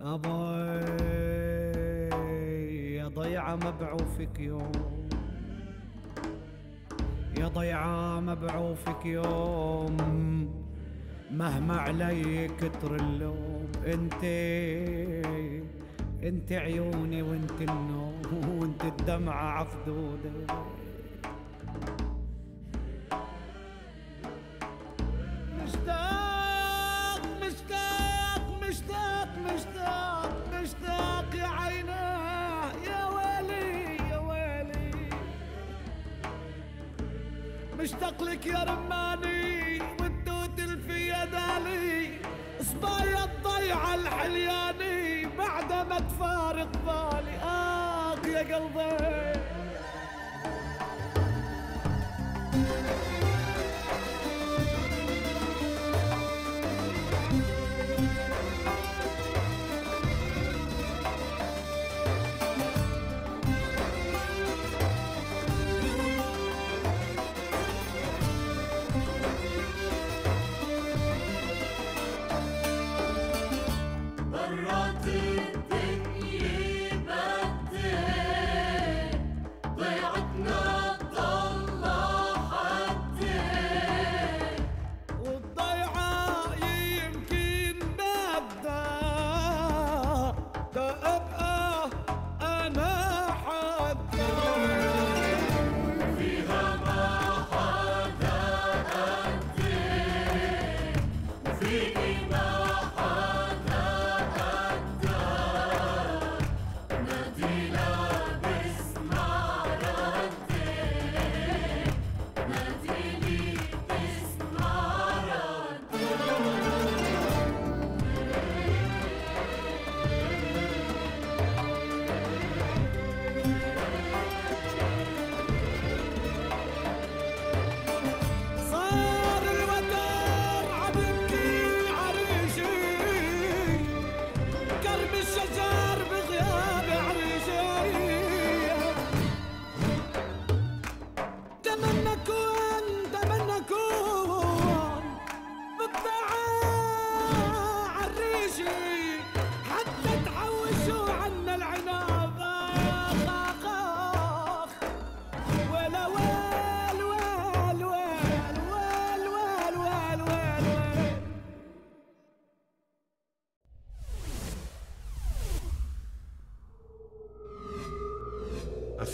أبي يا ضيعة مبعوفك يوم يا ضيعة مبعوفك يوم مهما علي كتر اللوم انت انت عيوني وانت النوم وانت الدمعة عخدودي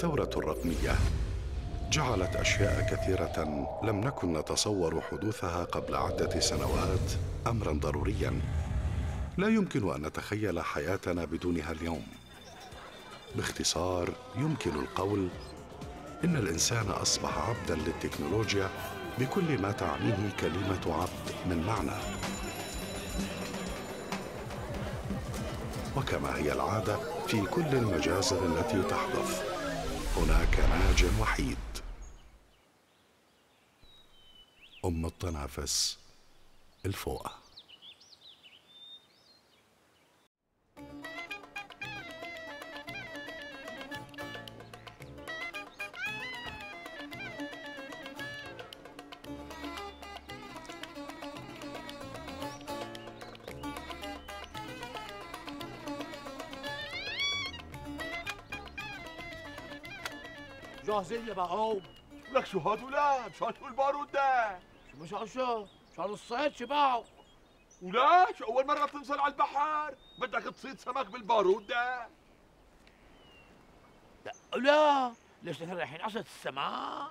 الثورة الرقمية. جعلت أشياء كثيرة لم نكن نتصور حدوثها قبل عدة سنوات أمرا ضروريا. لا يمكن أن نتخيل حياتنا بدونها اليوم. باختصار يمكن القول إن الإنسان أصبح عبدا للتكنولوجيا بكل ما تعنيه كلمة عبد من معنى. وكما هي العادة في كل المجازر التي تحدث. هناك ناج وحيد. أم التنافس الفوقة يا بعوب لك شو هدول مشان شو البارود ده شو مشان شو؟ مشان الصيد شبعوا ولا شو اول مره تنزل على البحر بدك تصيد سمك بالبارود ده لا لا ليش نحن رايحين عصا السماء؟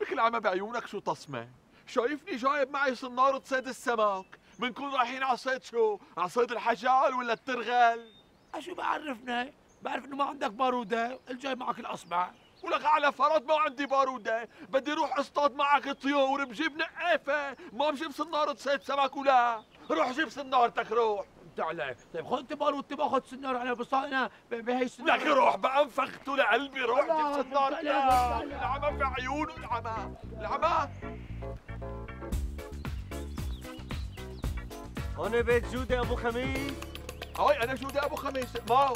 بكل عمى بعيونك شو تصمة شايفني جايب معي صنارة صيد السمك بنكون رايحين على صيد شو على صيد الحجال ولا الترغل. شو بعرفنا؟ بعرف انه ما عندك بارودة الجاي معك الاصبع ولك على فرض ما عندي بارودة. بدي روح اصطاد معك طيور بجيب نقافة. ما بجيب صنارة صيد سمك ولا. روح جيب صنارتك روح. انت عليك طيب خذ انت بارودتي باخذ سنارة على بصائنا. بهي السنارة لك روح بقى انفخته لقلبي روح جيب صنارتك. العمى في عيونه العمى. العمى. هون بيت جودة أبو خميس. هاي أنا جودة أبو خميس. ما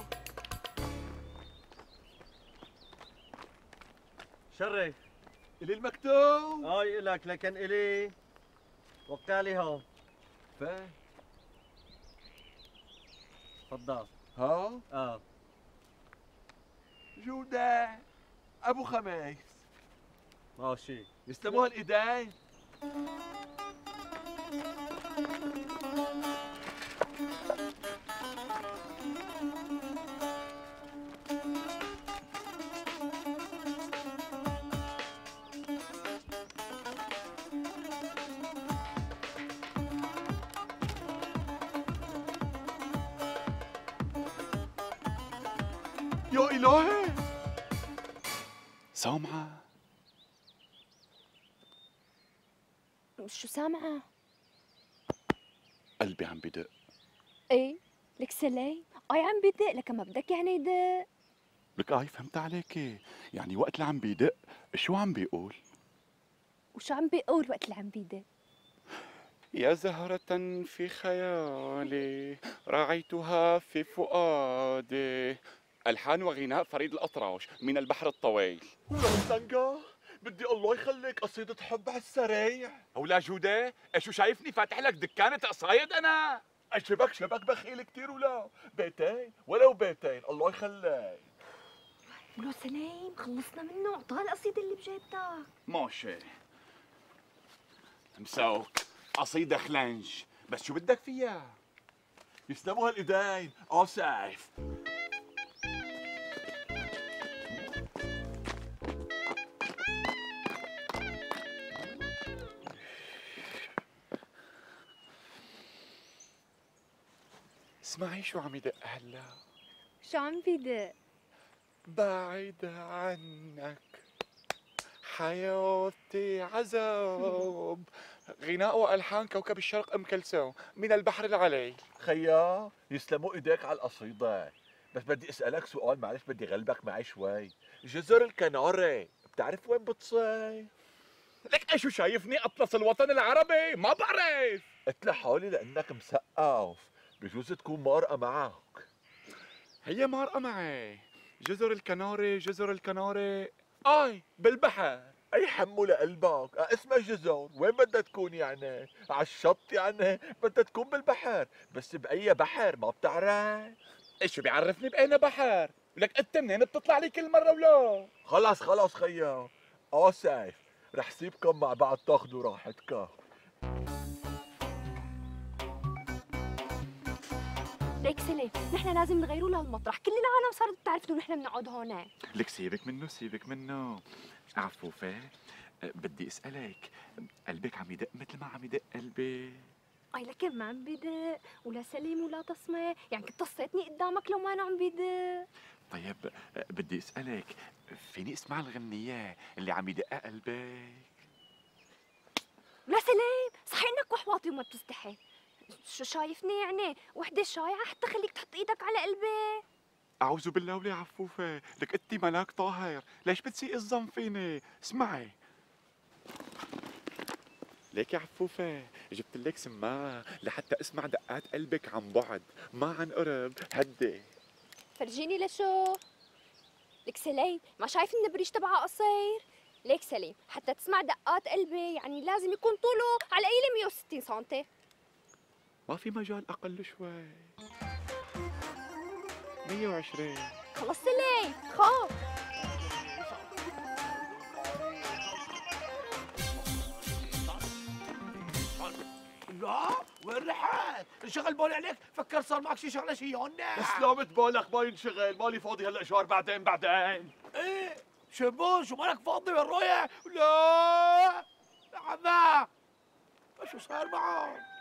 شرف إلي المكتوب. هاي إلك لكن إلي. وقع لي هون فين تفضل. ها؟ آه. جودة أبو خميس. ماشي. يسلموها الإيدين. يا الهي سامعة؟ شو سامعة؟ قلبي عم بدق. إيه لك سلي. آي عم بدق لك ما بدك يعني يدق لك آي فهمت عليكي. يعني وقت اللي عم بيدق شو عم بيقول؟ وشو عم بيقول وقت اللي عم بيدق يا زهرة في خيالي رعيتها في فؤادي. ألحان وغناء فريد الأطراش من البحر الطويل. ولو بدي الله يخليك قصيدة حب على السريع. ولا جودة شو شايفني فاتح لك دكانة قصايد أنا؟ شبك شبك بخيل كتير ولا؟ بيتين ولو بيتين الله يخليك. ولو سليم خلصنا منه اعطاه القصيدة اللي بجيبتك ماشي. مسوك قصيدة خلنج. بس شو بدك فيها؟ يسلموا هالإيدين اسف اسمعي شو عم يدق هلا. شو عم بيدق بعيد عنك. حياتي عذاب. غناء وألحان كوكب الشرق أم كلثوم. من البحر العلي خيا يسلموا إيديك على القصيدة. بس بدي أسألك سؤال معلش بدي غلبك معي شوي. جزر الكناري بتعرف وين بتصير؟ لك شو شايفني أطلس الوطن العربي؟ ما بعرف. قلت لحالي لأنك مسقف. بجوز تكون مارقة معك هي مرأة معي. جزر الكناري جزر الكناري. آي بالبحر. أي حمو لقلبك. آه، اسمها جزر وين بدها تكون يعني؟ على الشط يعني؟ بدها تكون بالبحر. بس بأي بحر؟ ما بتعرف. إيش بيعرفني باين بحر؟ لك انت منين بتطلع لي كل مرة ولا؟ خلص خلص خيا اسف رح سيبكم مع بعض تاخذوا راحتكم. ليك سليم نحن لازم نغيروا له المطرح كل العالم صارت بتعرف انه نحن بنقعد هون. لك سيبك منه سيبك منه. عفوفة أه، بدي أسألك قلبك عم يدق مثل ما عم يدق قلبي. أي لكن ما عم بيدق. ولا سليم ولا تصمة يعني كنت طصيتني قدامك لو ما أنا عم بيدق. طيب بدي أسألك فيني أسمع الغنية اللي عم يدق قلبك؟ ولا سليم صحيح إنك وحواطي وما بتستحي. شايفني يعني؟ وحدة شايعة حتى خليك تحط إيدك على قلبي. أعوذ بالله ولي عفوفة لك أنت ملاك طاهر ليش بتسيء الظن فيني؟ اسمعي. ليك يا عفوفة جبت لك سماعة لحتى أسمع دقات قلبك عن بعد ما عن قرب هدي. فرجيني لشو؟ لك سليم ما شايف النبريش تبعها قصير؟ ليك سليم حتى تسمع دقات قلبي يعني لازم يكون طوله على القليلة 160 سنتي. ما في مجال أقل شوي. 120 خلص سليم. خاف لا وين رحت؟ انشغل بالي عليك. فكر صار معك شي شغلة شي هون سلامة بالك ما ينشغل. مالي فاضي هلأ شوار بعدين بعدين. إيه شبو شو مالك فاضي؟ وين رايح؟ لا. عما شو صار معك؟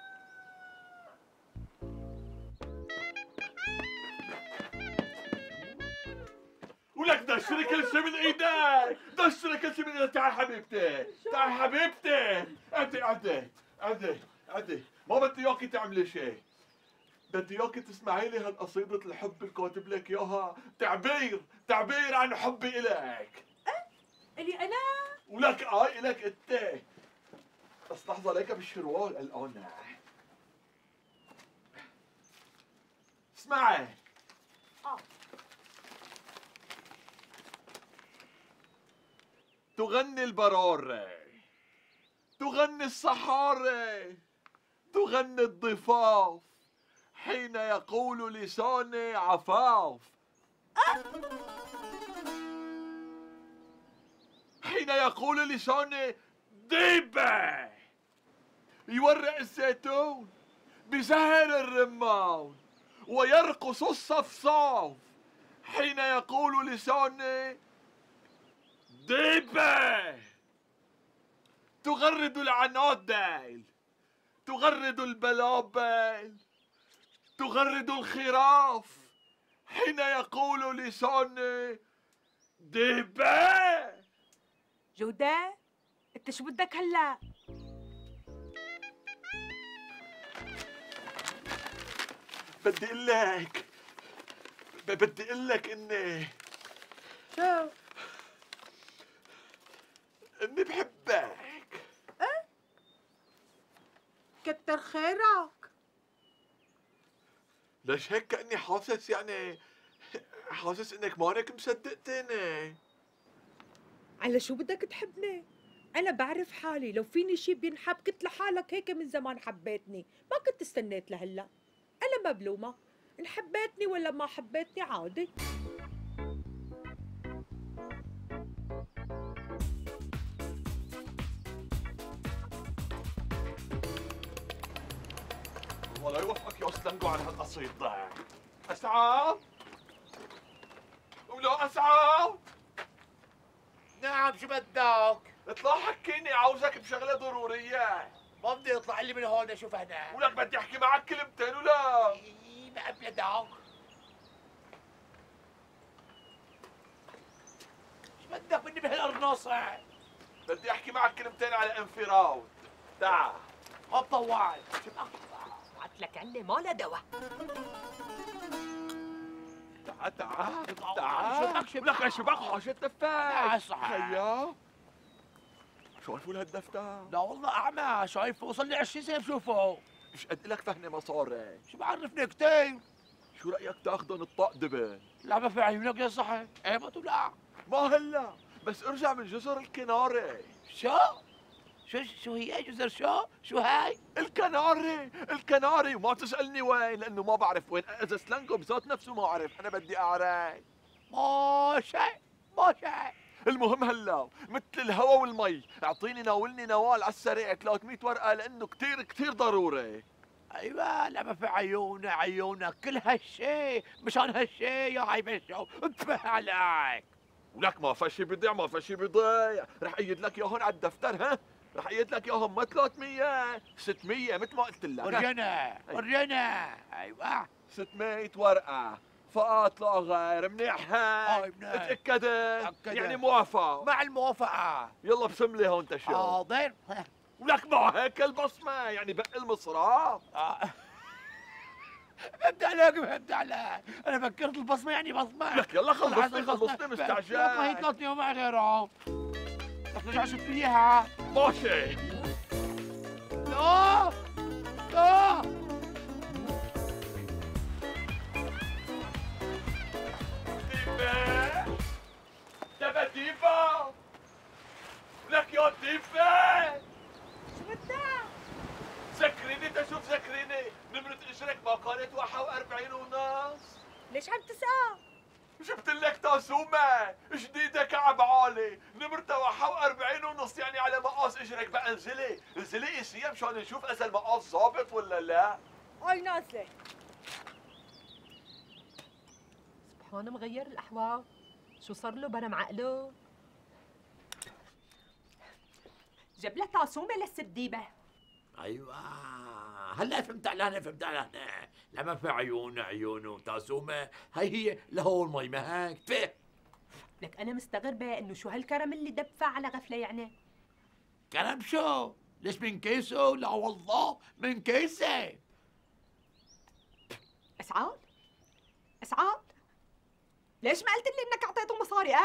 ولك دشري كل شيء من إيدك. دشري كل شيء من إيدك. تعال حبيبتي. تعال حبيبتي. عدي عدي عدي عدي ما بدي إياكي تعملي شيء بدي إياكي تسمعي لي هالقصيدة الحب اللي كاتب لك إياها؟ تعبير تعبير عن حبي الك اللي أنا؟ ولك اي الك أنت. بس لحظة ليك بالشروال الآن. اسمعي. تغني البرارة تغني الصحارة تغني الضفاف حين يقول لساني عفاف. حين يقول لساني ديبة. يورق الزيتون بزهر الرمان ويرقص الصفصاف حين يقول لساني ديبة تغرد العنادل تغرد البلابل تغرد الخراف حين يقول لساني ديبة جودة انت شو بدك هلا؟ بدي أقول لك بدي أقول لك إني شو؟ اني بحبك. كتر خيرك. ليش هيك كاني حاسس يعني حاسس إنك مانك مصدقتني. على شو بدك تحبني؟ أنا بعرف حالي. لو فيني شي بينحب كنت لحالك هيك من زمان حبيتني. ما كنت استنيت لهلا. أنا مبلومة. إن حبيتني ولا ما حبيتني عادي. والله يوفقك يا سلنجو على هالقصيدة اسعد ولا اسعد نعم شو بدك؟ اطلع حكيني عاوزك بشغلة ضرورية. ما بدي يطلع لي من هون شوف هنا. ولك بدي أحكي معك كلمتين ولا؟ ما بدك شو بدك مني بهالقرناصة؟ بدي أحكي معك كلمتين على انفراد تعال. ما بطوعت شو بدك؟ بعت لك عندي ما له دواء. تعال تعال. شو تعال بدك شو لك يا شباب حاجة تعال دفاع صح. خيا شو عرفوا لهالدفتر؟ لا والله أعمى. شايفه وصل لي 20 سنة بشوفه مش قد لك فهني مصاري؟ شو بعرفني كتير؟ شو رأيك تاخذهم الطاق دبن؟ لا ما في عيونك يا صحي إيه ما تولع ما هلا. بس ارجع من جزر الكناري. شو؟ شو شو هي؟ جزر شو؟ شو هاي؟ الكناري الكناري. وما تسألني وين لأنه ما بعرف وين. إذا سلانكو بذات نفسه ما أعرف. أنا بدي أعرف. ما شيء ما شيء. المهم هلا مثل الهوا والمي. أعطيني ناولني نوال على السريع. 300 ورقة لأنه كتير كتير ضروري. أيوه لا ما في عيونة عيونك كل هالشي. مشان هالشي يا هاي شو انتبه عليك. ولك ما فشي بيضيع ما فشي بيضيع رح أيد لك إياهم على الدفتر ها؟ رح أيد لك إياهم ما 300 600 مثل ما قلت لك. ها؟ ورجينا ورجينا أيوه. 600 ورقة. فقط لا غير منيحة هاي منيح. اتأكدت تأكدت. يعني موافق مع الموافقة. يلا بسم لي هون تشو حاضر. ولك ما هيك البصمة يعني بق المصراف آه. فهمت عليك فهمت عليك. أنا فكرت البصمة يعني بصمة. لك يلا خلصني. خلصني مستعجل. هي 300 وما غيرهم. بدك ترجع شوف اياها ماشي لا لا ديفا سبحان مغير الأحوال. شو صار له؟ برم عقله؟ جاب لها تعصومة للسديبة. أيوه. هلا فهمت على فهمت على لما في عيون عيونه تاسومة هي هي لهو المي ما هيك لك أنا مستغربة إنه شو هالكرم اللي دفع على غفلة يعني. كلام شو؟ ليش من كيسه؟ لا والله من كيسه. اسعاد اسعاد ليش ما قلت لي إنك أعطيته مصاري آه؟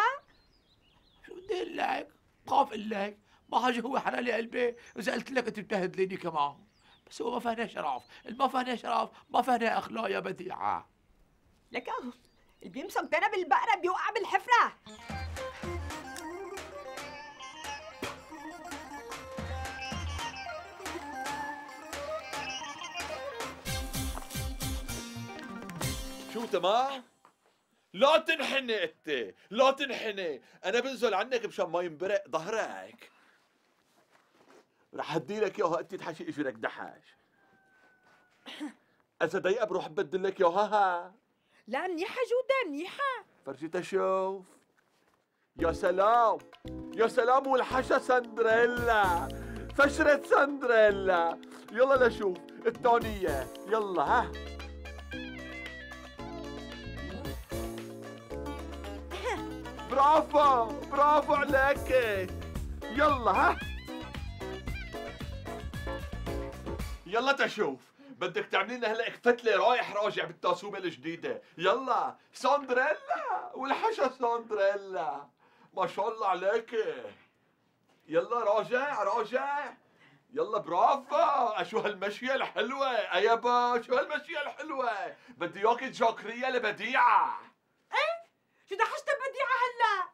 شو بدي أقول لك؟ بخاف أقول لك. ما حاجة هو حلالي قلبي. إذا قلت لك انت بتهدليني كمان. بس هو ما فهنا شرف. ما فهنا شرف ما فهنا اخلاق يا بديعه لك أهو. اللي بيمسك دنا البقرة بيوقع بالحفرة. شو تمام؟ لا تنحني أنت لا تنحني. أنا بنزل عنك مشان ما ينبرق ظهرك. رح أدي لك إياها أنت تحشي اجرك دحاش. اذا ضيقه بروح بدل لك إياها. لا منيحة جودة منيحة. فرجيت أشوف. يا سلام. يا سلام والحشا سندريلا. فشرة سندريلا. يلا لشوف. الثانية يلا ها. برافو برافو عليك. يلا ها. يلا تشوف. بدك تعملي لنا هلأ فتله رايح راجع بالتاسومه الجديدة. يلا ساندريلا والحشا ساندريلا. ما شاء الله عليك. يلا راجع راجع. يلا برافو. شو هالمشية الحلوة؟ أيابا شو هالمشية الحلوة؟ بدي إياك جاكريه لبديعة. شو دحشت بديعة هلا؟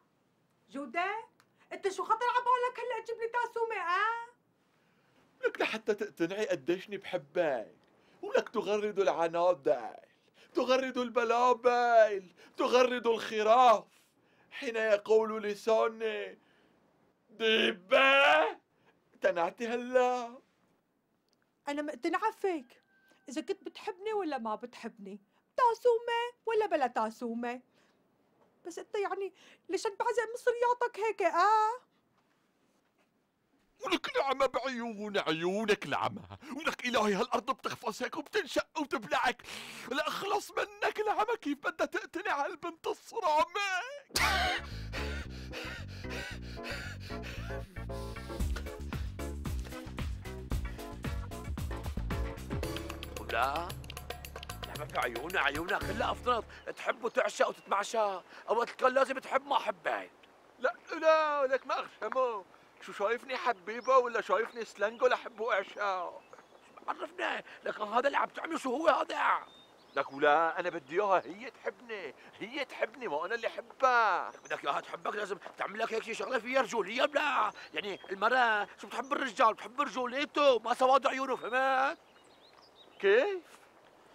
جودة أنت شو خطر عبالك هلا تجيب لي تاسومة آه؟ لك لحتى تقتنعي قديشني بحبك ولك تغرد العنادل تغرد البلابل تغرد الخراف. حين يقول لساني ديبة اقتنعتي هلا؟ أنا مقتنعة فيك. إذا كنت بتحبني ولا ما بتحبني تاسومة ولا بلا تاسومة؟ بس انت يعني ليش بعزق مصرياتك هيك آه؟ ولك نعمة بعيون عيونك نعمة ولك إلهي هالأرض بتخفص هيك وبتنشق وتبلعك لا أخلص منك نعمة كيف بدها تقتنع هالبنت الصرامة؟ لا. في عيونها عيونها كلها أفضل. تحب وتعشق وتتمعشى. اوقات كان لازم تحب ما حبيت. لا لا لك ما أخشمه شو شايفني حبيبة ولا شايفني سلنجو لحب وأعشاق عرفنا لكن هذا اللي عم تعمله شو هو هذا؟ لك ولا أنا بدي إياها هي تحبني هي تحبني ما أنا اللي حبها بدك إياها تحبك لازم تعمل لك هيك شي شغلة فيها رجوليه بلا يعني المرأة شو بتحب الرجال؟ بتحب رجوليته ما سواد عيونه فهمت؟ كيف؟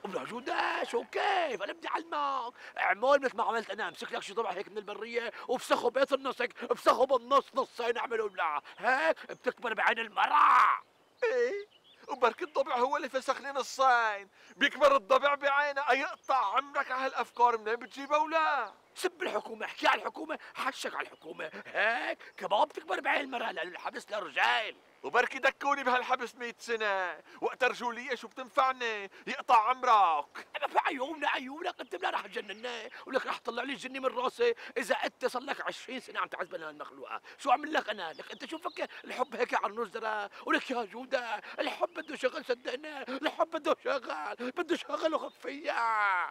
ولا جودة شو كيف؟ أنا بدي أعلمك. اعمل مثل ما عملت أنا. امسك لك شي ضبع هيك من البرية وبسخه بيت النسك بسخه بالنص نصين أعمله بلا. هيك؟ بتكبر بعين المرأة. إيه؟ وبرك الضبع هو اللي فسخني نصين. بيكبر الضبع بعينه. ايقطع عمرك على هالافكار منين بتجيبها ولا سب الحكومة احكي على الحكومة. حشك على الحكومة. هيك؟ كمان بتكبر بعين المرأة لأنه الحبس للرجال. وبركي دكوني بهالحبس 100 سنة. وقت رجولية شو بتنفعني يقطع عمرك. في عيوننا عيونك أنت بلا رح تجنني ولك رح تطلع لي الجني من راسي. إذا أنت صار لك 20 سنة عم تعذب هالمخلوقة. شو أعمل لك أنا؟ لك أنت شو فكر الحب هيك على النزرة. ولك يا جودة الحب بده شغل صدقني. الحب بده شغل. بده شغل وخفية.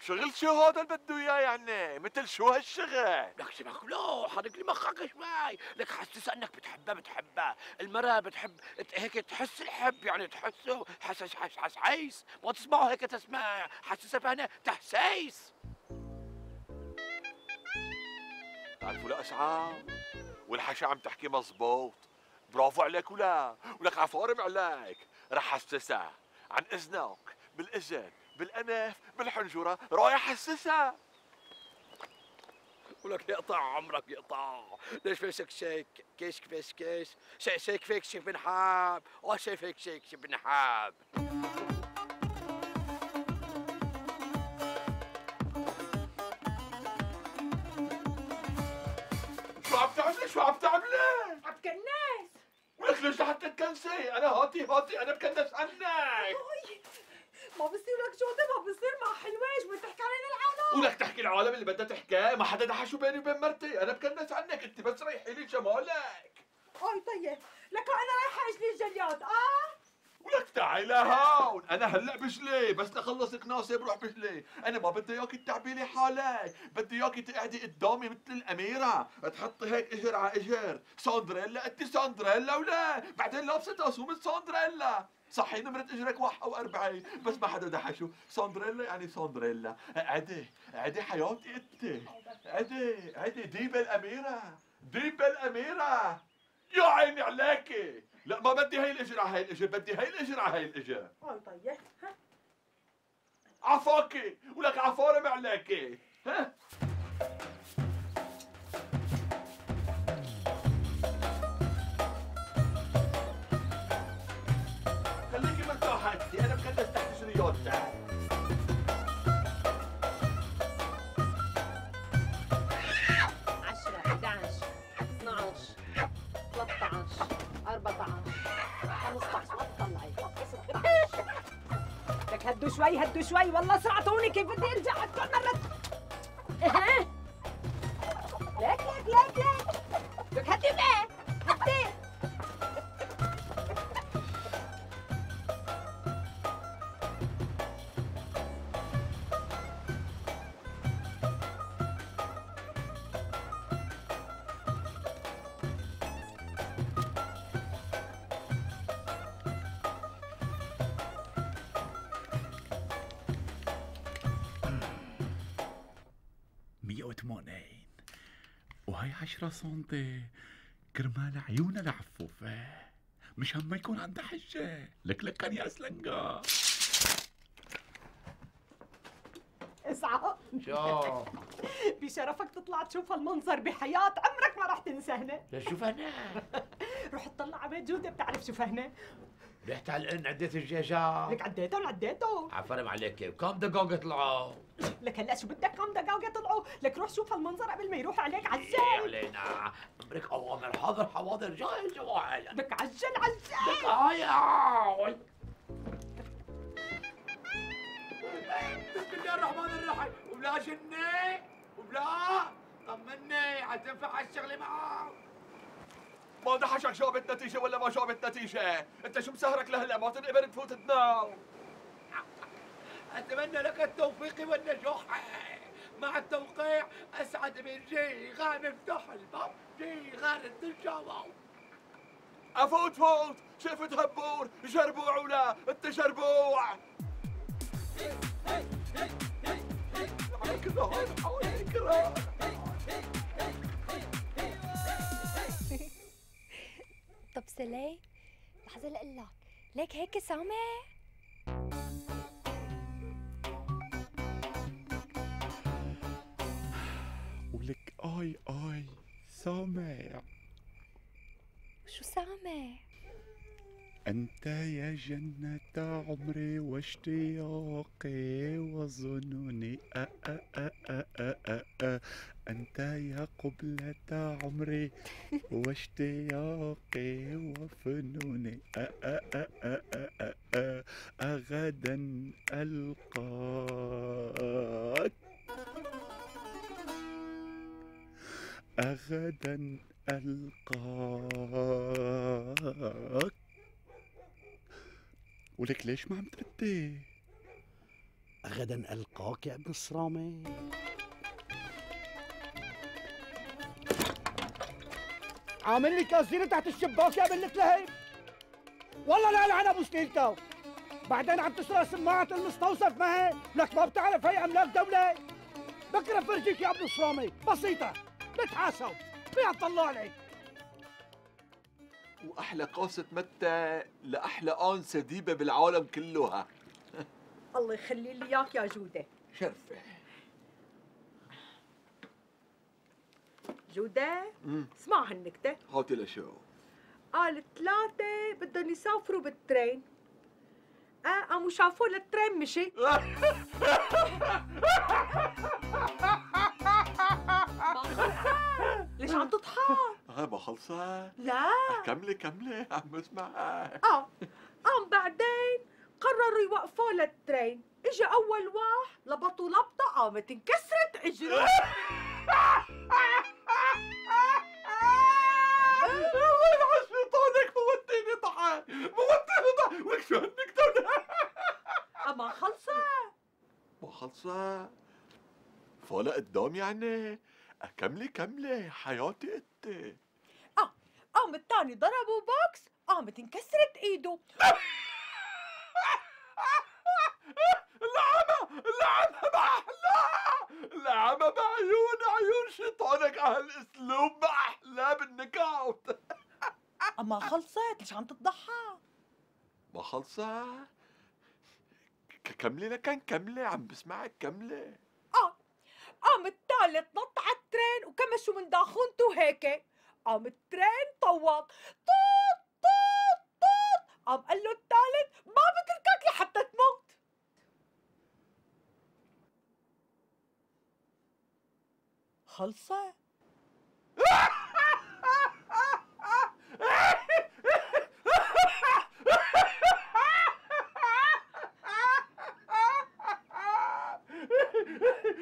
شغل شو هذا اللي بده اياه يعني مثل شو هالشغل؟ لك شبك لا حرك لي مخك شوي لك حسسها أنك بتحبها بتحبها المرأة بتحب هيك تحس الحب يعني تحسه حسس حس حس حيس ما تسمعه هيك تسمع. حسسها فهنا تحسيس. تعرفوا لا والحشا عم تحكي مزبوط. برافو عليك ولا ولك عفارم عليك. رح حسسها عن إذنك بالإذن. بالأنف بالحنجرة رايح حسسها ولك يقطع عمرك يقطع. ليش فيشك شيك؟ كيش فيش كيش؟ شي شيك فيك شي بنحاب. وشي فيك شيك شي بنحاب. شو عم تعملي شو عم تعملي عم تكنس. ولك ليش لحتى تكنسي؟ أنا هاتي هاتي أنا بكنس عنك. ما بصير لك جودة ما بصير ما حلوة شو بتحكي علينا العالم؟ ولك تحكي العالم اللي بدها تحكيه ما حدا دحشو بيني وبين مرتي. أنا بكنس عنك أنت بس ريحي لي جمالك أي طيب. لك أنا رايحة أجلي الجليات آه؟ ولك تعي لهون أنا هلأ بجلي. بس لخلص كناسه بروح بجلي. أنا ما بدي اياك تتعبي لي حالك. بدي اياك تقعدي قدامي مثل الأميرة. تحطي هيك إجر على إجر. ساندريلا. انت ساندريلا ولا؟ بعدين لابسة تاسومه ساندريلا. صحي نمرة إجرك 41 بس ما حدا دحشو. ساندريلا يعني ساندريلا. عدي عدي حياتي انت. عدي عدي ديبة الأميرة. ديبة الأميرة. يا عيني عليكي. لا ما بدي هاي الاجر على هاي الاجر بدي هاي الاجر على هاي الاجر اي طيب ها؟ عفاكي ولك عفاره معلكي ها؟ خليكي مرتاحة أنا مكنس تحت شريوتك. هدوا شوي هدوا شوي. والله سرعتوني كيف بدي أرجع؟ عندكم مرة. سنتي كرمال عيونها العفوفة مش هم ما يكون عندها حجة. لك لك كان يا سلنقة اسعى. شو؟ بشرفك تطلع تشوف هالمنظر بحياة عمرك ما راح تنساهنا شوف أنا روح اطلع على بيت جودة بتعرف شوفهنا رحت على الان عديت الجيجات لك عديتهم عديتهم عفرم عليك كم دقاقة طلعوا. لك هلا شو بدك؟ كم دقاقة طلعوا. لك روح شوف هالمنظر قبل ما يروح عليك إيه عجل علينا. امرك اوامر حاضر حواضر جاي جواعل لك عجل عجل لك هاي بسم الله الرحمن الرحيم. وبلا جنة وبلا طمني حتنفع هالشغلة معك ما دحشك جابت نتيجة ولا ما جابت نتيجة؟ انت شو مسهرك لهلا؟ ما تنقبل تفوت تنام أتمنى لك التوفيق والنجاح. مع التوقيع أسعد من جيغان افتح الباب. جيغان التجاوب أفوت فوت. شفت هبور. جربوع ولا انت جربوع. عليك الظهر عليك طب سلي لحظة لقلك ليك هيك سامع؟ ولك آي آي سامع. شو سامع؟ أنت يا جنة عمري واشتياقي وظنوني أ أ أ أ أ أ أ أنت يا قبلة عمري واشتياقي وفنوني أ أ أ أ أ أ أ أغدا ألقاك أغدا ألقاك ولك ليش ما عم تردي؟ غدا ألقاك يا ابن الصرامي عامل لي كازينة تحت الشباك يا بنت لهيب والله لا لعن أبو سنيلته بعدين عم تسرق سماعة المستوصف ما هي؟ لك ما بتعرف هي املاك دولة بكرة فرجيك يا ابن الصرامي بسيطة. بتحاسب تطلع عليك. وأحلى قوسة متى لأحلى أنثى ديبة بالعالم كلها. الله يخلي لي إياك يا جودة. شرفة. جودة مم. اسمع هالنكتة. هاتي لشو قال ثلاثة بدهم يسافروا بالترين. أه قاموا شافوه للترين مشي. ليش عم تضحك؟ ها ما خلصت لا. كملي كملي. عم اسمعك آه. قام بعدين قرروا يوقفوا للترين اجى أول واحد لبطوا لبطة قامت انكسرت اجره على شيطانك موتيني ضحك. موتيني ضحك. ولك شو هالنكتة أما خلصت. ما خلصت فولا قدام يعني. كملي كملي حياتي أنت. آه قام الثاني ضربه بوكس قامت انكسرت إيده. العمى العمى ما أحلى العمى بعيون عيون شيطانك على هالاسلوب ما أحلى بالنكاوت أما خلصت ليش عم تضحك ما خلصت. كملي لكن كملي عم بسمعك كملي قام الثالث نط على الترين وكمشوا من داخونته هيك. قام الترين طوق. طوط طوط طوط قام قال له الثالث ما بتركك لحتى تموت. خلصة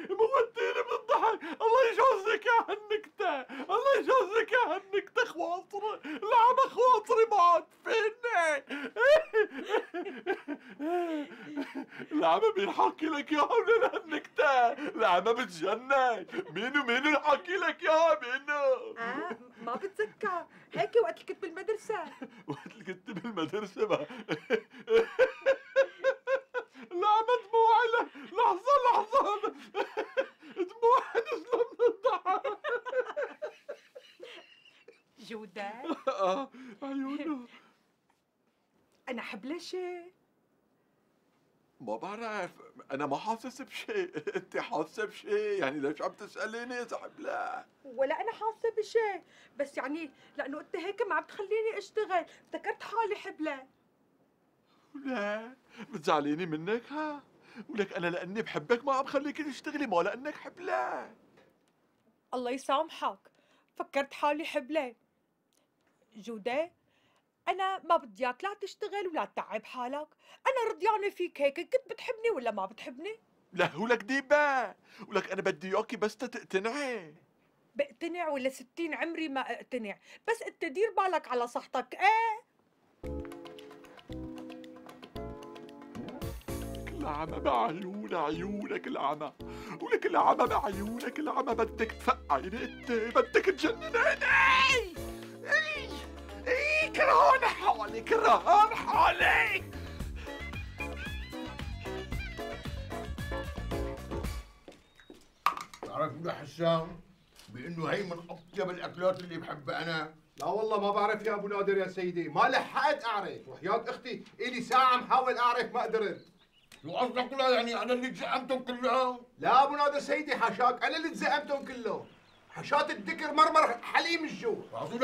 موتيني من الضحك الله يجوزك يا هالنكتة الله يجوزك يا هالنكتة خواطري لعبة خواطري ما عاد فيني. لعبة مين حكي لك ياها من هالنكتة لعبة بتجنن. مين ومين اللي حكي لك ياها مينو؟ آه ما بتذكر. هيك وقت اللي كنت بالمدرسة. وقت اللي كنت بالمدرسة ما لعبة دموعي ل- لحظة لحظة دموعي نزلوا من الضحك جودة آه عيونه أنا حبلشة ما بعرف أنا ما حاسس بشيء. أنت حاسة بشيء؟ يعني ليش عم تسأليني اذا حبلة ولا أنا حاسة بشيء. بس يعني لأنه أنت هيك ما عم تخليني أشتغل. افتكرت حالي حبلة. لا. بتزعليني منك؟ ها؟ ولك أنا لأني بحبك ما عم خليك تشتغلي ما لأنك حبلة. الله يسامحك. فكرت حالي حبلة. جودة. أنا ما بدي إياك لا تشتغل ولا تتعب حالك. أنا رضيانة فيك هيك. كنت بتحبني ولا ما بتحبني؟ لا ولك ديبة. ولك أنا بدي إياكي بس تقتنعي بقتنع ولا ستين عمري ما أقتنع. بس أنت دير بالك على صحتك إيه؟ العمى بعيون عيونك العمى. ولك العمى بعيونك العمى. بدك تفقعيني أنت بدك تجننيني. كرهان حالي كرهان حالي تعرف يا حسام بأنه هي من أطيب الأكلات اللي بحبها أنا؟ لا والله ما بعرف يا أبو نادر يا سيدي. ما لحقت أعرف. وحياة أختي إلي ساعة محاول أعرف ما قدرت. شو قصدك لا يعني أنا اللي تزعمتهم كلهم؟ لا أبو نادر سيدي حاشاك أنا اللي تزقمتهم كلهم. حشات الذكر مرمر حليم الجو بعطوا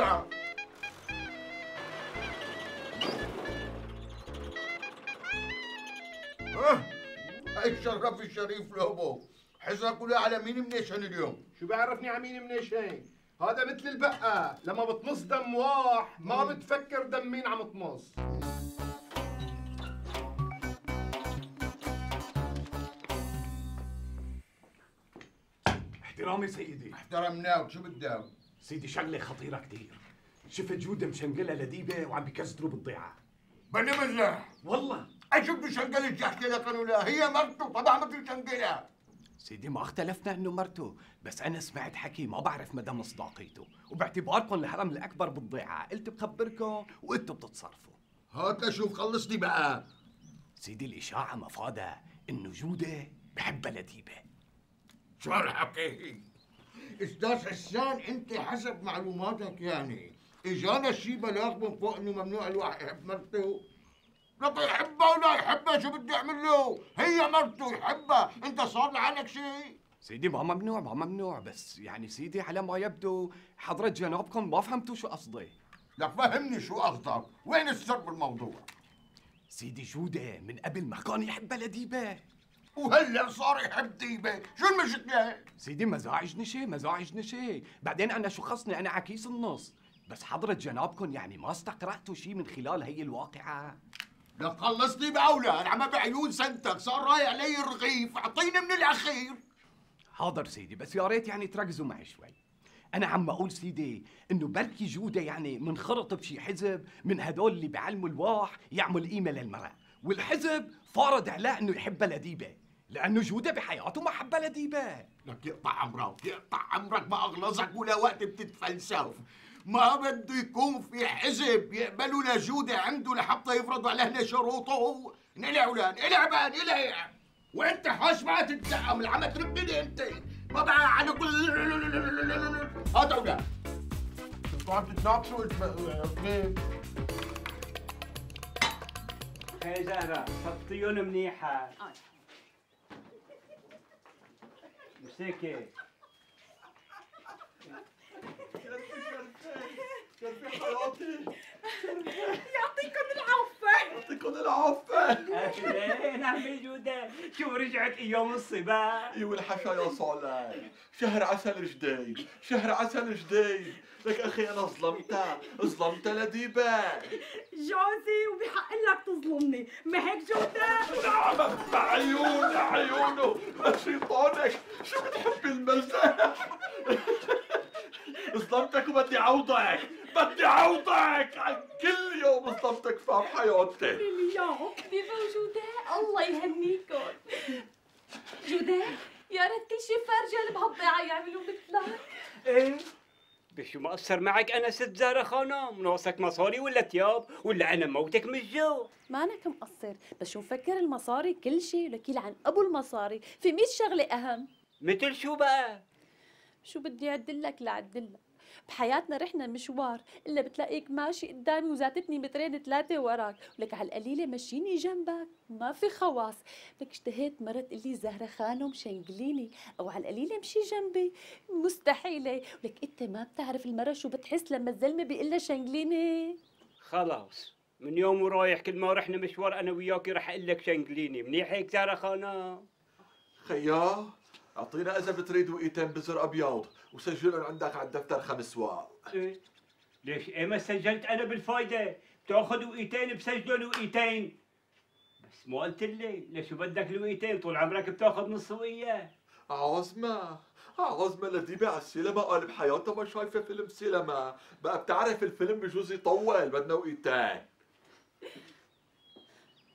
الشرف الشريف لهبو حسك ولا على مين منيشن اليوم؟ شو بيعرفني عمين منيشين هذا مثل البقة لما بتمص دم واح ما بتفكر دم مين عم تمص. احترامي سيدي. احترمناك شو بدك؟ سيدي شغلة خطيرة كثير شفت جودة مشنقلة لديبة وعم بكسروا بالضيعة. بني مزح والله. أشوف بشنقل الجحشة لك ولا هي مرته طبعا ما في شنقلها سيدي ما اختلفنا إنه مرته. بس أنا سمعت حكي ما بعرف مدى مصداقيته. وباعتباركم الهرم الأكبر بالضيعة. قلت بخبركم وأنتم بتتصرفوا. هات لشوف خلصني بقى. سيدي الإشاعة مفادة انه جودة بحبها لديبة شو هالحكي أستاذ حسان أنت حسب معلوماتك يعني. إجانا شي بلاغ من فوق إنه ممنوع الواحد يحب مرته. لا يحبها ولا يحبها شو بدي أعمل له؟ هي مرته يحبها. أنت صار لعنك شيء سيدي ما ممنوع ما ممنوع. بس يعني سيدي على ما يبدو حضرة جنابكم ما فهمتوا شو قصدي. لك فهمني شو قصدك. وين السر بالموضوع؟ سيدي جودة من قبل ما كان يحبها لديبة وهلأ صار يحب ديبه شو المشكلة؟ سيدي مزاعجني شيء مزاعجني شيء بعدين أنا شو خصني أنا عكيس النص. بس حضرة جنابكم يعني ما استقرأتوا شيء من خلال هي الواقعة. لك خلصني باولاد عم بعيون سنتك صار رايح علي الرغيف أعطيني من الأخير. حاضر سيدي بس يا ريت يعني تركزوا معي شوي. أنا عم أقول سيدي إنه بركي جودة يعني منخرط بشي حزب من هدول اللي بيعلموا الواح يعمل قيمه للمرأة. والحزب فارض عليه إنه يحبها لديبه لأنه جودة بحياته ما حبها لديبه لك يقطع عمرك يقطع عمرك ما أغلظك ولا وقت بتتفلسف. ما بده يكون في حزب يقبلوا لجودة عنده لحتى يفرضوا علينا شروطه. نقلع ولا نقلع بقى نقلع وأنت حاش ما تتزعم العم تربني أنت. ما بقى على كل هات أولاد. أنتوا عم تتناقشوا خي زهرة حطيهم منيحة. مسكي يعطيكم العافية يعطيكم العافية أهلين عمي جودة شو رجعت يوم الصباح اي والحشا يا صالح شهر عسل جديد شهر عسل جديد لك أخي أنا ظلمتها ظلمتها لديبه جوزي وبحق لك تظلمني ما هيك جودة نعم بعيون عيونه شيطانك شو بتحب المزاح ظلمتك وبدي عوضك بدي عوضك عن كل يوم ظلمتك في حياتي. اليوم كيف جودة الله يهنيكم. جودة يا ريت كل شي فرجة بهالضيعة يعملوا مثلك إيه. بشو مقصر معك أنا ست زهرة خانم ناقصك مصاري ولا تياب ولا أنا موتك من الجو مانك مقصر بس شو مفكر المصاري؟ كل شي ولك عن أبو المصاري. في مية شغلة أهم. مثل شو بقى؟ شو بدي اعدلك لعدلك بحياتنا رحنا مشوار إلا بتلاقيك ماشي قدامي وزاتتني مترين ثلاثة وراك. ولك على القليله مشيني جنبك ما في خواص. لك اشتهيت مره تقلي زهرة خانم شنقليني أو على القليله امشي جنبي. مستحيلة. ولك إنت ما بتعرف المرة شو بتحس لما الزلمه بيقول لها شنقليني؟ خلاص. من يوم ورايح كل ما رحنا مشوار أنا وياكي رح أقول لك شنقليني. منيح هيك زهرة خانم؟ خيا أعطينا إذا بتريد وقيتين بزر أبيض وسجلهم عندك على الدفتر خمس واق إيه؟ ليش؟ إيه ما سجلت أنا بالفايدة؟ بتأخذ وقيتين بسجلوا الوقيتين بس ما قلت لي ليش بدك الوقيتين طول عمرك بتأخذ نص وقيه عظمة عظمة لديبة على السينما قال بحياتها ما شايفة فيلم سينما. بقى بتعرف الفيلم بجوز يطول بدنا وقيتين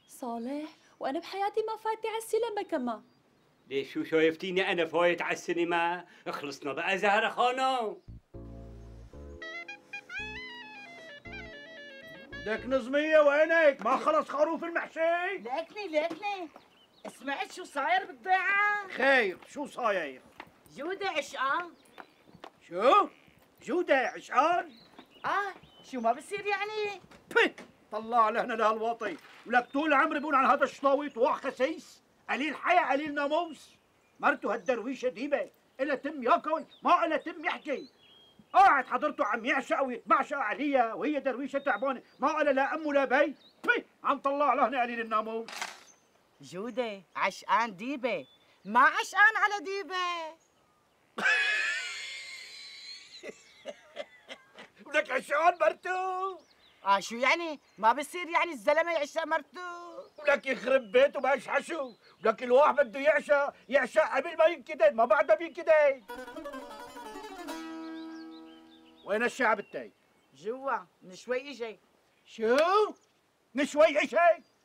صالح وأنا بحياتي ما فاتي على السينما كمان. ليش شو شايفتيني أنا فايت على السينما خلصنا بقى زهرة خانم لك نظمية وينك؟ ما خلص خروف المحشي؟ لكني لكني سمعت شو صاير بالضيعة؟ خير شو صاير؟ جودة عشقان شو؟ جودة عشقان؟ آه شو ما بصير يعني؟ بي طلع لهنا لهالواطي ولك طول عمري بقول عن هذا الشطاوي طواح خسيس قليل حياة قليل ناموس. مرته هالدرويشة ديبة إلا تم ياكل ما إلا تم يحكي. قاعد حضرته عم يعشق ويتمعشق عليها وهي درويشة تعبانة. ما إلا لا أم ولا بي. بي عم طلع لهنا قليل الناموس. جودة عشقان ديبة ما عشقان على ديبة ولك عشقان مرته آه شو يعني؟ ما بصير يعني الزلمة يعشق مرته ولك يخرب بيته ما يشحشوا ولك الواحد بده يعشق يعشق قبل ما ينكدد ما بعد ما بينكدد وين الشعب التاي؟ جوا من شوي إجي شو؟ من شوي إجي؟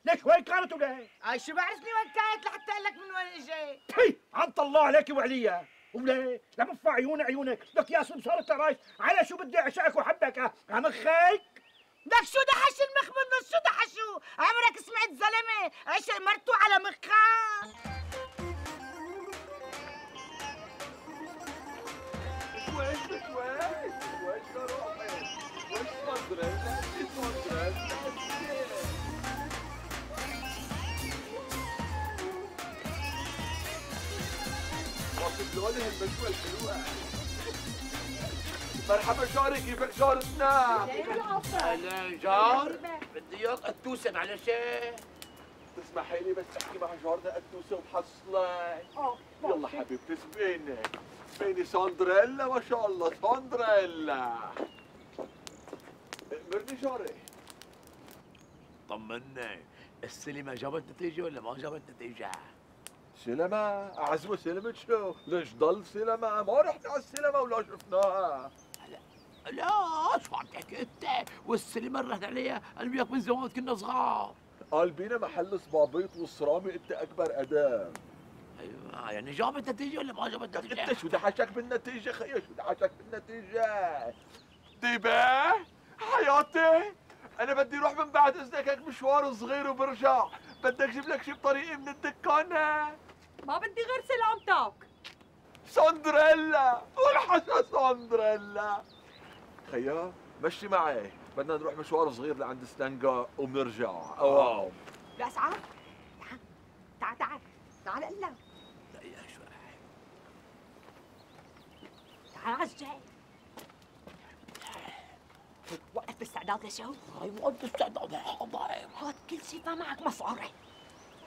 ليش وين كانت ولا هيك؟ آه شو بعرفني وين كانت لحتى أقول لك من وين إجي تي عم طلع عليك وعليا ولا لما في عيون عيونك لك يا سمسار الترايس على شو بدي أعشقك وحبك ها؟ لك شو دحش المخ بالنص شو دحشو عمرك سمعت زلمة عشق مرته على مخها وين وين وين روحي وين صدرك صدرك واصف لونها المشوى الحلوة مرحبا جاري كيفك جارتنا؟ أهلا جار بدي إياك على شيء تسمحي لي بس أحكي مع جارنا قدوسه وحصلك يلا حبيبتي سبيني سبيني ساندريلا ما شاء الله ساندريلا. امرني جاري طمنا السينما جابت نتيجة ولا ما جابت نتيجة؟ سينما عزمة سينما شو ليش ضل سينما؟ ما رحنا على السينما ولا شفناها. لا شو عم تحكي انت والسينما اللي رحنا عليها أنا وياك من زمان كنا صغار. قال بينا محل صبابيط والصرامي انت أكبر ادام أيوه يعني جابت نتيجة ولا ما جابت نتيجة؟ انت شو دحشك بالنتيجة خيي شو دحشك بالنتيجة؟ ديبة حياتي أنا بدي أروح من بعد إذنك هيك مشوار صغير وبرجع. بدك جيب لك شي بطريقي من الدكانة. ما بدي غير سلامتك. ساندريلا والحشا ساندريلا. خيا مشي معي. بدنا نروح مشوار صغير لعند ستانجا وبنرجع اوام لا اسعار تعال. تعال تعال. تعال الا تعال عجل وقف باستعداد لشو؟ هاي وقت استعداد حاضر هات كل شيء ما معك مصاري.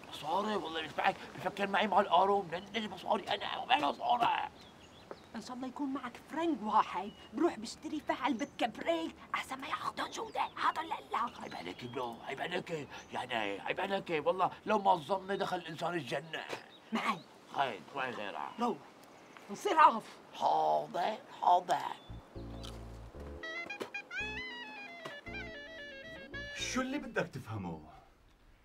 مصاري؟ والله مش معك بفكر معي مع القارون لأن مصاري أنا وين مصاري. إن شاء الله يكون معك فرنك واحد. بروح بشتري فيها علبة كبريت أحسن ما يأخذون جودة هذا لا لا. عيب عليك برو عيب عليك. يعني عيب عليك. والله لو ما ظن دخل الانسان الجنة. معي. خير معي غيرها رو نصير عاف. حاضر حاضر. شو اللي بدك تفهمه؟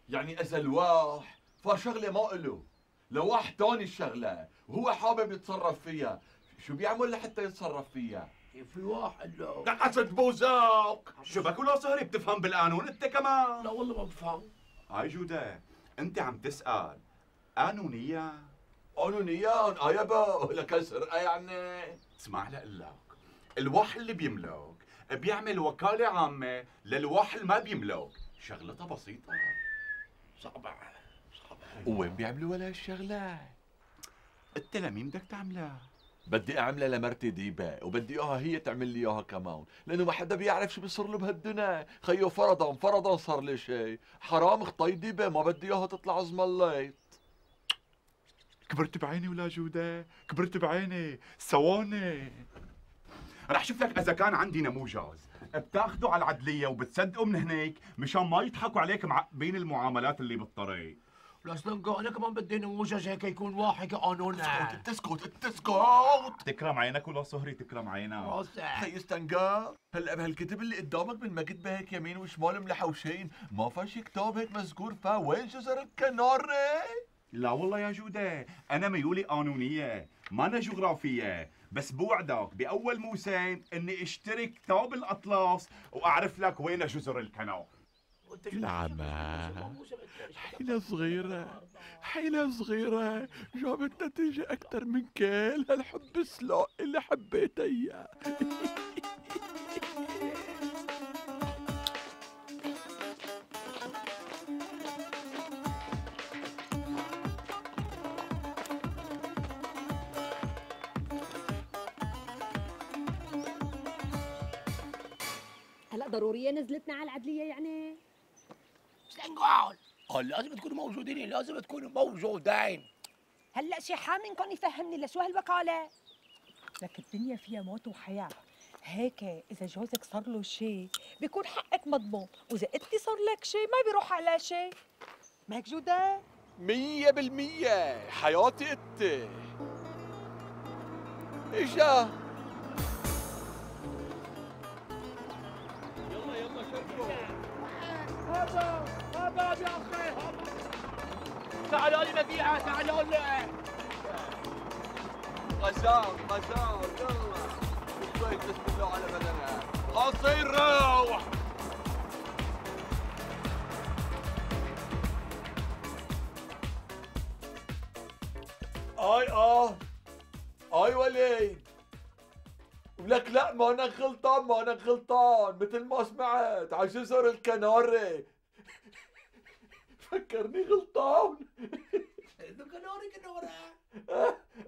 يعني إذا الواح فشغلة ما إله. لواح تاني الشغلة. وهو حابب يتصرف فيها. شو بيعمل لحتى يتصرف فيها؟ في واحد لو لك قصد بوزاق شو بك ولا صهري بتفهم بالقانون انت كمان؟ لا والله ما بفهم. هاي جودة انت عم تسأل. قانونية؟ قانونيا آه يابا لك سرقة يعني. اسمع لك الوح اللي بيملك بيعمل وكالة عامة للوح اللي ما بيملك شغلتها بسيطة. صعبة صعبة. وين بيعملوا ولا الشغلة؟ انت لمين بدك تعملها؟ بدي أعملها لمرتي ديبة وبدي إياها هي تعمل لي إياها كمان لأنه ما حدا بيعرف شو بيصير له بهالدنيا خيو فرضا فرضا صار لي شيء. حرام أختي ديبة ما بدي إياها تطلع زمليت كبرت بعيني ولا جودة؟ كبرت بعيني. ثواني رح شوف لك إذا كان عندي نموذج بتاخده على العدلية وبتصدقه من هنيك مشان ما يضحكوا عليك معقبين المعاملات اللي بالطريق. لا سلنقا أنا كمان بدي نموذج هيك يكون واحد قانون اسكت اسكت تسكت تكرم عينك ولا صهري تكرم عينك. خي استنقا هلا بهالكتب اللي قدامك بالمكتبة هيك يمين وشمال ملحوشين ما فيش كتاب هيك مذكور فيها وين جزر الكناري لا والله يا جودة أنا ميولي قانونية ما أنا جغرافية. بس بوعدك بأول موسم إني أشتري كتاب الأطلس وأعرف لك وين جزر الكنار. العمى حيلة صغيرة. حيلة صغيرة. جابت نتيجة أكتر من كل هالحب السلاء اللي حبيته إياه. هلا ضرورية نزلتنا على العدلية يعني؟ سلنقا قال لازم تكونوا موجودين لازم تكونوا موجودين. هلا شي حال منكم يفهمني لشو هالوكالة؟ لك الدنيا فيها موت وحياة. هيك إذا جوزك صار له شيء بيكون حقك مضمون وإذا أنت صار لك شيء ما بيروح على شيء ما هيك جودة؟ مية بالمية. حياتي أنت. إجا. يلا يلا شرفوا هذا. هذا يا أخي. تعالوا لي مبيعة تعالوا لي. غزال غزال يلا. شوي بسم الله على بدنها. قصير روح. اي آه. اي ولي ولك لا ما أنا غلطان ما أنا غلطان. مثل ما سمعت على جزر الكناري فكرني غلطان. كناري كنارة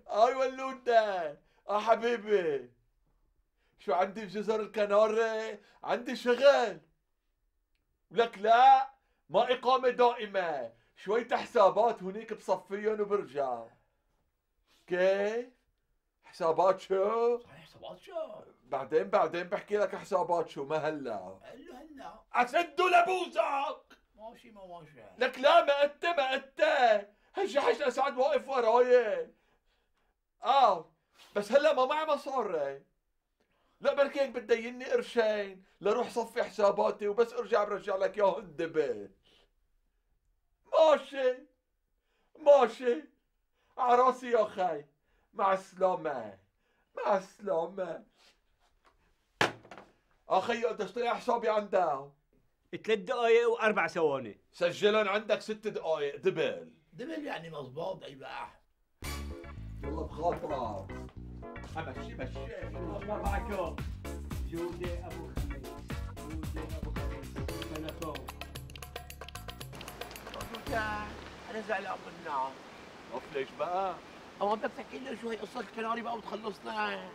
اي ولودة آه حبيبي. شو عندي بجزر الكناري عندي شغل. ولك لا ما إقامة دائمة. شوية حسابات هنيك بصفيهم وبرجع. كيف؟ حسابات شو؟ حسابات شو؟ بعدين بعدين بحكي لك حسابات شو ما هلا. هلا هلا. اسدوا لبوزك ماشي ما ماشي. لك لا ما أنت ما أنت. هجي حش أسعد واقف وراي آه بس هلا ما معي مصاري. لا بركي هيك بتديني قرشين لروح صفي حساباتي وبس أرجع برجع لك اياهم دبل ماشي ماشي. عراسي يا خي مع السلامة مع السلامة. أخي قد اشتري حسابي عندها ثلاث دقايق وأربع ثواني. سجلن عندك ست دقايق. دبل. دبل يعني مضبوط أي بقى يلا بخاطرك. أمشي مشي. الله معكم جودة أبو خميس. جودة أبو خميس. جودة أنا زعلان منها. طب ليش بقى؟ أما بدك تحكي لنا شو هي قصة الكناري بقى وتخلصنا.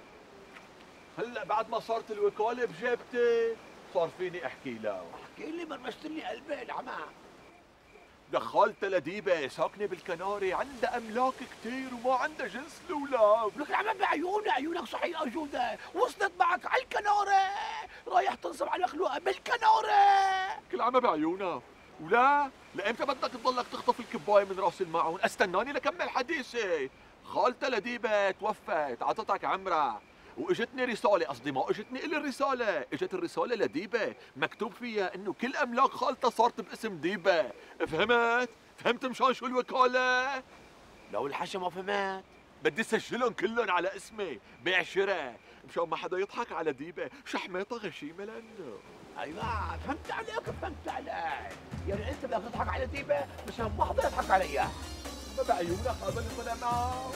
هلأ بعد ما صارت الوكالة بجيبتي صار فيني أحكي لها. احكي لي مرمشت لي قلبي العمى دخلت لديبة ساكنة بالكناري عندها أملاك كتير وما عندها جنس الأولاد لك العمى بعيونها عيونك صحيحة جودة وصلت معك على الكنارة رايح تنصب على مخلوقة بالكنارة كل عمى بعيونها. ولا لإمتى بدك تضلك تخطف الكباية من رأس المعون أستناني لكمل حديثي. خالتها لديبة توفت. عطتك عمرها وإجتني رسالة قصدي ما اجتني الي الرسالة. إجت الرسالة لديبة. مكتوب فيها إنه كل أملاك خالتها صارت باسم ديبة. فهمت؟ فهمت مشان شو الوكالة؟ لو الحشا ما فهمت. بدي سجلهم كلهم على اسمي بيع شراء مشان ما حدا يضحك على ديبة. شحماتها غشيمة لأنه. أيوه فهمت عليك فهمت عليك. يعني أنت بدك تضحك على ديبة مشان ما حدا يضحك علي ما بعيونك قبل الظلماء ما.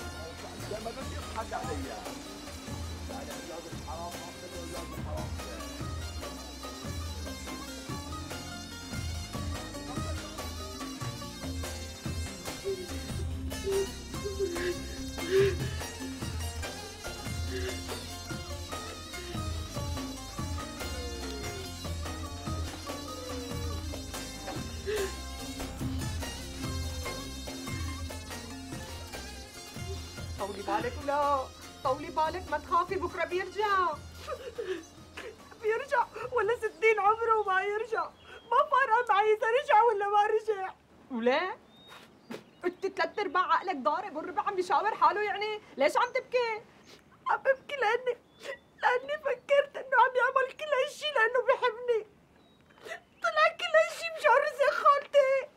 بدي يضحك علي طولي بالك ولا طولي بالك ما تخافي بكرة بيرجع. بيرجع ولا ستين عمره وما يرجع. ما فارقة معي إذا رجع ولا ما رجع. ولا؟ أنت ثلاث أرباع عقلك ضارب والربع عم يشاور حاله يعني. ليش عم تبكي؟ عم ببكي لأني لأني فكرت إنه عم يعمل كل هالشي لأنه بحبني. طلع كل هالشي مشان رزق خالتي.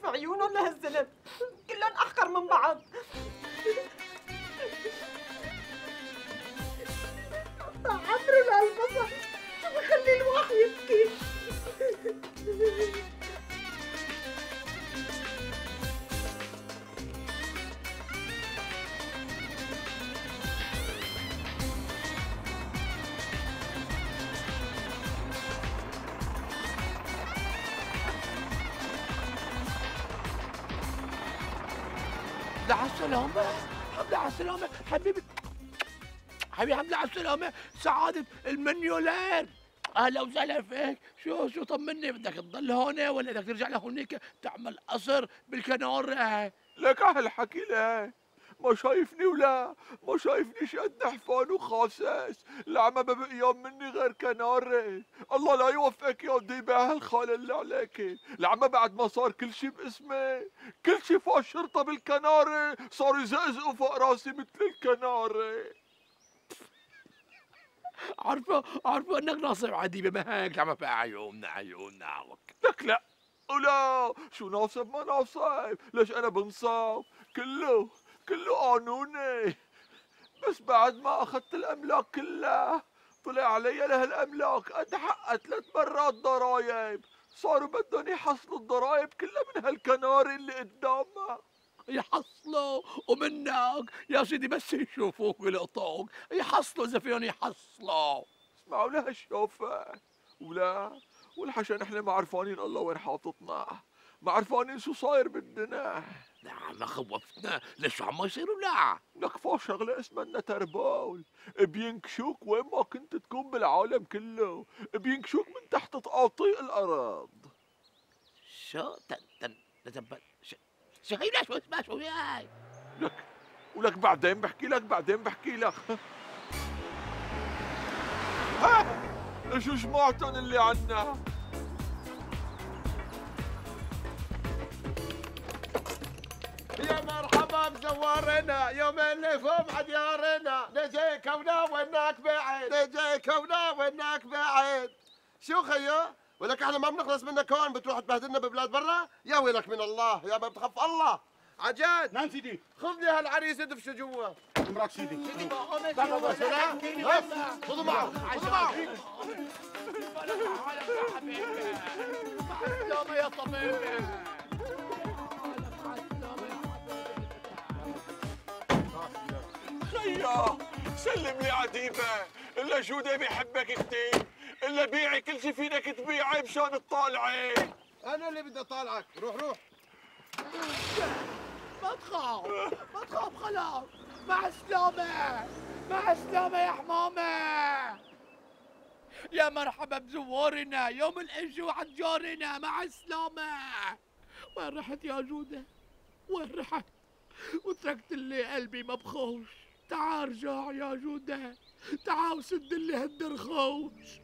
في عيونهم لهالزلم كلهم أحقر من بعض. عمرو لهالقصة شو بخلي الواحد يبكي. السلامة الحمد على السلامة حبيبي. حبيبي الحمد على السلامة سعادة المليونير. أهلا وسهلا فيك. شو شو طمني؟ بدك تضل هون ولا بدك ترجع لهونيك؟ تعمل قصر بالكنارة. لك هالحكي ليه ما شايفني ولا ما شايفني شد حفان وخاسس لا ما ببقي يوم مني غير كناري. الله لا يوفقك يا ديبة هالخالة اللي عليك. العمى بعد ما صار كل شي باسمي. كل شي فوق الشرطة بالكناري. صاروا يزقزقوا فوق راسي مثل الكناري. عارفة عارفة إنك ناصب عديبة ما هيك عم في عيوننا عيوننا لك لا. ولا. شو ناصب ما ناصب ليش أنا بنصاب؟ كله. كله قانوني. بس بعد ما أخذت الأملاك كلها طلع علي لهالاملاك قد حقها ثلاث مرات ضرايب. صاروا بدهم يحصلوا الضرايب كلها من هالكناري اللي قدامها يحصلوا ومنك. يا سيدي بس يشوفوك ويلقطوك. يحصلوا إذا فيهم يحصلوا. اسمعوا لها الشوفة. ولا والحشا نحن ما عرفانين الله وين حاططنا. ما عرفانين شو صاير بالدنيا لا ما خوفتنا ليش عم يصير لا. لك فوق شغلة اسمها تربول بينكشوك وين ما كنت تكون بالعالم كله. بينكشوك من تحت تقاطيع الأرض شو؟ تن تن تن شو هي شو اسمها شو هي لك ولك بعدين بحكي لك بعدين بحكي لك. ها شو جماعتهم اللي عنا؟ يا مرحبا بزوارنا يومين لكم عديارنا نجيك ونا وينك بعيد نجيك ونا وينك بعيد شو خيو؟ ولك إحنا ما بنخلص منك هون بتروح تبهدلنا ببلاد برا؟ يا ويلك من الله يا ما بتخف الله. عجاد نعم سيدي خذ لي هالعريس ادفشه جوا. امرك سيدي سيدي خذوا معه خذوا معه. يا طبيبي خيا سلم لي عديبة إلا جودة بيحبك كتير إلا بيعي كل شي فينك تبيعي مشان تطالعي أنا اللي بدي أطالعك. روح روح. ما تخاف ما تخاف خلاص. مع السلامة مع السلامة يا حمامة. يا مرحبا بزوارنا يوم الحج وعد جارنا. مع السلامة. وين رحت يا جودة؟ وين رحت؟ وتركت لي قلبي مبخوش. تعال ارجع يا جودة. تعال وسد لي هالدرخوش.